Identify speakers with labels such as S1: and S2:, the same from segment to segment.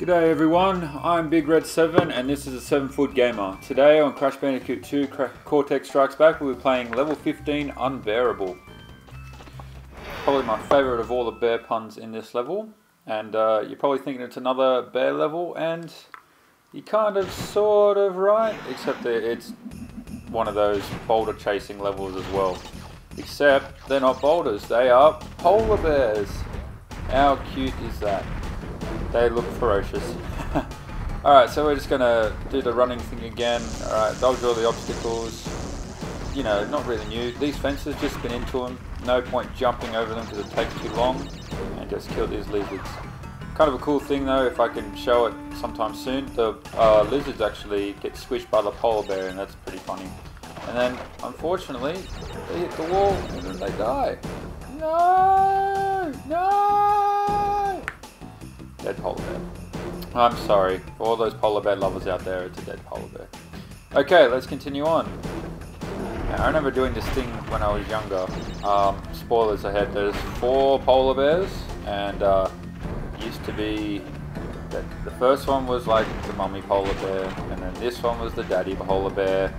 S1: G'day everyone, I'm Big Red 7 and this is a 7 Foot Gamer. Today on Crash Bandicoot 2 Cortex Strikes Back we'll be playing level 15 Unbearable. Probably my favourite of all the bear puns in this level and uh, you're probably thinking it's another bear level and you're kind of sort of right except that it's one of those boulder chasing levels as well. Except they're not boulders, they are polar bears. How cute is that? They look ferocious. Alright, so we're just going to do the running thing again. Alright, dodge all the obstacles. You know, not really new. These fences, just spin into them. No point jumping over them because it takes too long. And just kill these lizards. Kind of a cool thing though, if I can show it sometime soon, the uh, lizards actually get squished by the polar bear and that's pretty funny. And then, unfortunately, they hit the wall and then they die. No! No! Dead polar bear. I'm sorry. For all those polar bear lovers out there, it's a dead polar bear. Okay, let's continue on. Now, I remember doing this thing when I was younger. Um, spoilers ahead. There's four polar bears, and uh, used to be that the first one was like the mummy polar bear, and then this one was the daddy polar bear,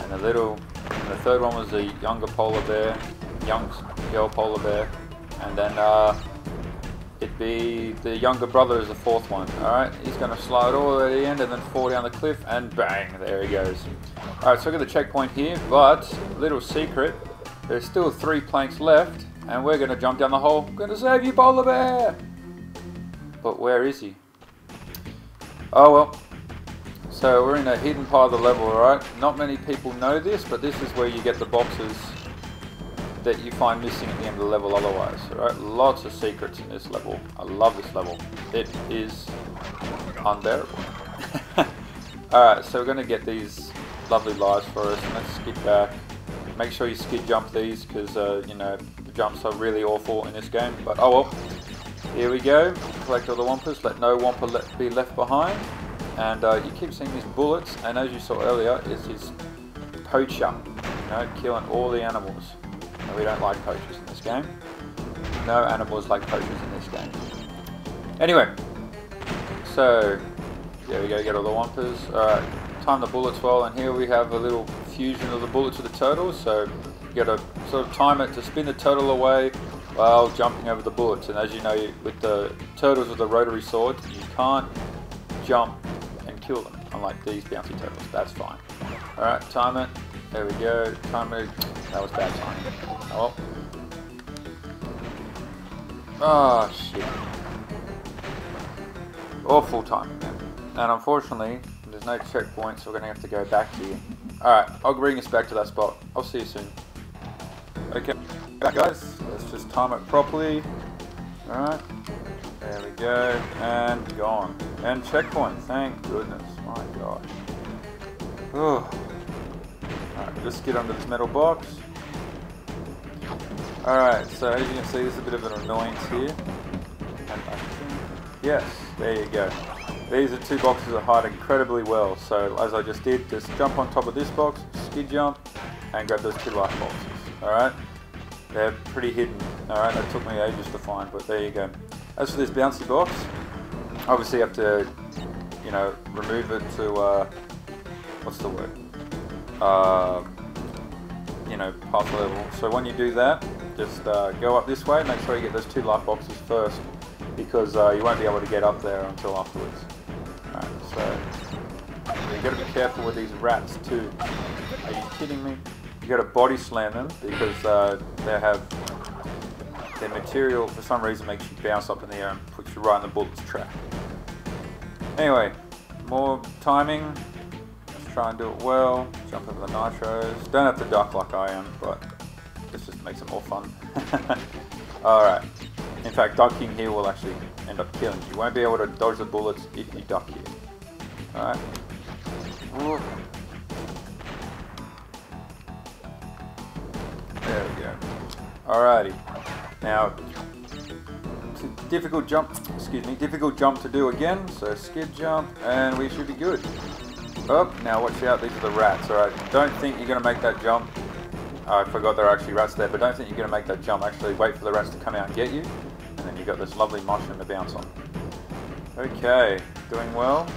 S1: and the little, and the third one was the younger polar bear, young girl polar bear, and then uh, it'd be the younger brother is the fourth one. Alright, he's going to slide all the way to the end and then fall down the cliff and bang, there he goes. Alright, so I got the checkpoint here, but little secret, there's still three planks left and we're going to jump down the hole. Going to save you, polar bear! But where is he? Oh well. So we're in a hidden part of the level, alright? Not many people know this, but this is where you get the boxes that you find missing at the end of the level otherwise. Alright, lots of secrets in this level. I love this level. It is unbearable. Alright, so we're going to get these lovely lives for us. Let's skip back. Make sure you skid jump these because, uh, you know, the jumps are really awful in this game. But oh well. Here we go. Collect all the Wumpas. Let no Wumpa le be left behind. And uh, you keep seeing these bullets. And as you saw earlier, is his poacher. You know, killing all the animals. We don't like poachers in this game. No animals like poachers in this game. Anyway, so there we go, get all the Wumpas. Alright, time the bullets well, and here we have a little fusion of the bullets with the turtles. So you gotta sort of time it to spin the turtle away while jumping over the bullets. And as you know, with the turtles with the rotary swords, you can't jump and kill them, unlike these bouncy turtles. That's fine. Alright, time it. There we go. Time it. That was bad timing. Oh. Oh, shit. Awful timing, man. And unfortunately, there's no checkpoint, so we're going to have to go back here. Alright, I'll bring us back to that spot. I'll see you soon. Okay, guys, let's just time it properly. Alright, there we go, and gone. And checkpoint, thank goodness, my. Oh. Alright, just get under this metal box. Alright, so as you can see, there's a bit of an annoyance here. Yes, there you go. These are two boxes that hide incredibly well. So as I just did, just jump on top of this box, skid jump, and grab those two life boxes. Alright? They're pretty hidden. Alright, that took me ages to find, but there you go. As for this bouncy box, obviously you have to, you know, remove it to, uh, what's the word? Uh, you know, pass the level. So when you do that, just uh, go up this way, make sure you get those two life boxes first, because uh, you won't be able to get up there until afterwards. So you got to be careful with these rats too. Are you kidding me? You got to body slam them because uh, they have their material for some reason makes you bounce up in the air and puts you right in the bullet's trap. Anyway, more timing. Try and do it well. Jump over the nitros. Don't have to duck like I am, but makes it more fun. Alright. In fact, ducking here will actually end up killing you. You won't be able to dodge the bullets if you duck here. Alright. There we go. Alrighty. Now, difficult jump, excuse me, difficult jump to do again. So skid jump, and we should be good. Oh, now watch out, these are the rats. Alright, don't think you're going to make that jump. Oh, I forgot there are actually rats there, but don't think you're going to make that jump. Actually, wait for the rats to come out and get you. And then you've got this lovely mushroom to bounce on. Okay, doing well.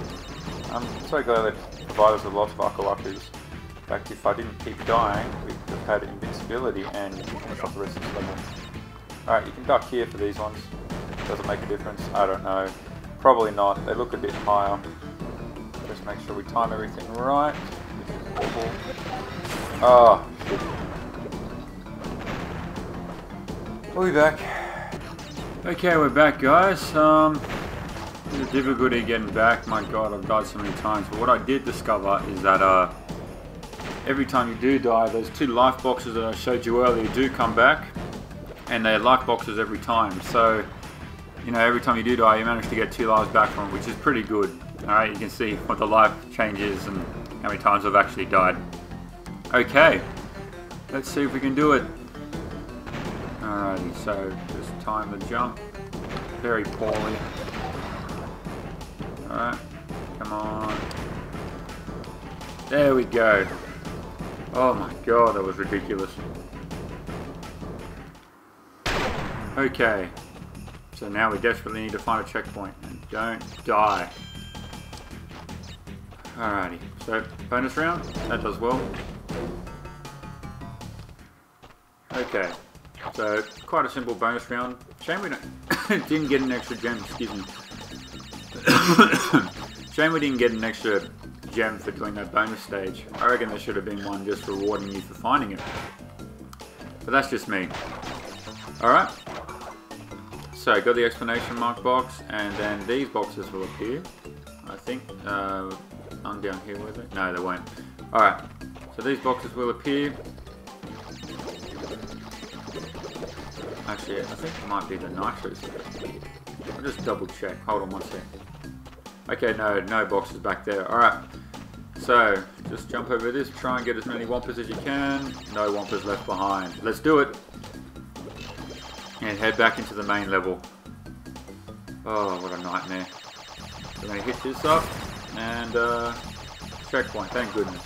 S1: I'm so glad they provided us with lots of Aku Akus. In fact, if I didn't keep dying, we'd have had invincibility and finish off the rest of this level. Alright, you can duck here for these ones. Does it make a difference? I don't know. Probably not. They look a bit higher. Just make sure we time everything right. Oh, We'll be back. Okay, we're back, guys. Um, the difficulty getting back, my god, I've died so many times. But what I did discover is that uh, every time you do die, those two life boxes that I showed you earlier do come back. And they're life boxes every time. So, you know, every time you do die, you manage to get two lives back from which is pretty good. Alright, you can see what the life changes and how many times I've actually died. Okay, let's see if we can do it. Alrighty, so just time the jump very poorly. Alright, come on. There we go. Oh my god, that was ridiculous. Okay, so now we desperately need to find a checkpoint and don't die. Alrighty, so bonus round, that does well. Okay, so quite a simple bonus round. Shame we didn't get an extra gem, excuse me. Shame we didn't get an extra gem for doing that bonus stage. I reckon there should have been one just rewarding you for finding it. But that's just me. Alright. So, got the explanation mark box, and then these boxes will appear. I think. Uh, I'm down here with it. No, they won't. Alright. So these boxes will appear. Actually, I think it might be the nitros. I'll just double check. Hold on one sec. Okay, no, no boxes back there. Alright. So, just jump over this, try and get as many Wumpas as you can. No Wumpas left behind. Let's do it. And head back into the main level. Oh, what a nightmare. I'm going to hit this up. And, uh, checkpoint, thank goodness.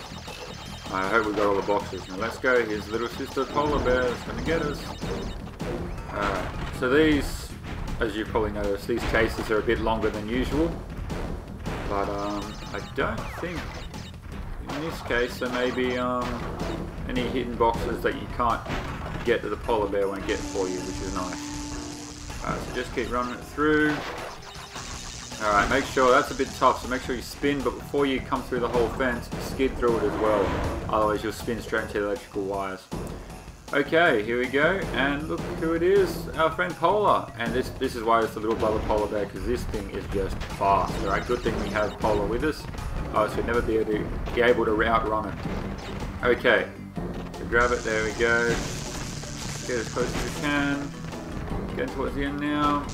S1: I hope we got all the boxes. Now let's go. Here's little sister polar bear going to get us. Alright, so these, as you probably noticed, these cases are a bit longer than usual. But um, I don't think, in this case, there may be um, any hidden boxes that you can't get that the polar bear won't get for you, which is nice. Alright, so just keep running it through. Alright, make sure, that's a bit tough, so make sure you spin, but before you come through the whole fence, skid through it as well. Otherwise you'll spin straight into the electrical wires. Okay, here we go, and look who it is, our friend Polar. And this this is why it's the little brother Polar Bear, because this thing is just fast. Alright, good thing we have Polar with us. Oh, so we'd never be able to be able to outrun it. Okay, so grab it, there we go. Get as close as we can. Getting towards the end now.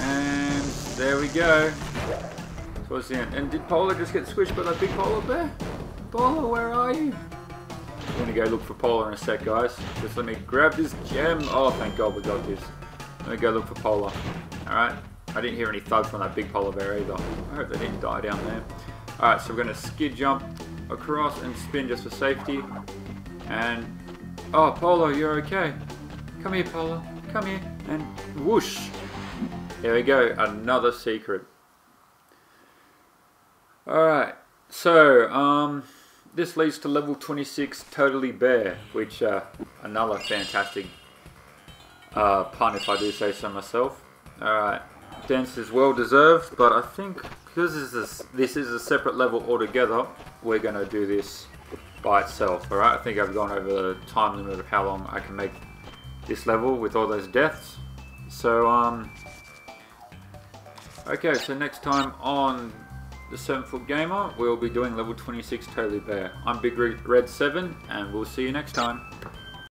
S1: And there we go. Towards the end. And did Polar just get squished by that big polar bear? Polar, where are you? I'm gonna go look for Polar in a sec, guys. Just let me grab this gem. Oh, thank God we got this. Let me go look for Polar. Alright. I didn't hear any thuds from that big polar bear either. I hope they didn't die down there. Alright, so we're gonna skid jump across and spin just for safety. And, oh, Polar, you're okay. Come here, Polar. Come here. And whoosh. There we go, another secret. Alright, so, um, this leads to level 26, Totally Bear, which, uh, another fantastic uh, pun if I do say so myself. Alright, Dance is well deserved, but I think because this is, a, this is a separate level altogether, we're going to do this by itself, alright? I think I've gone over the time limit of how long I can make this level with all those deaths. So, um, okay, so next time on the 7 Foot Gamer, we'll be doing level 26 Totally Bear. I'm Big Red 7, and we'll see you next time.